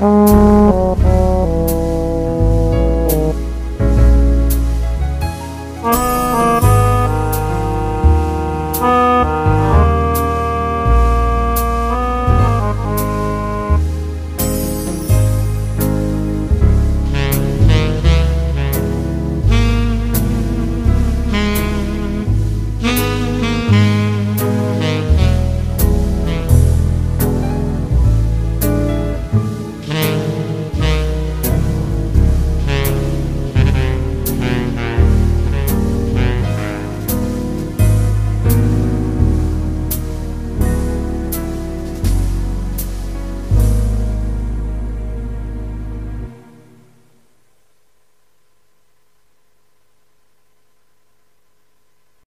Música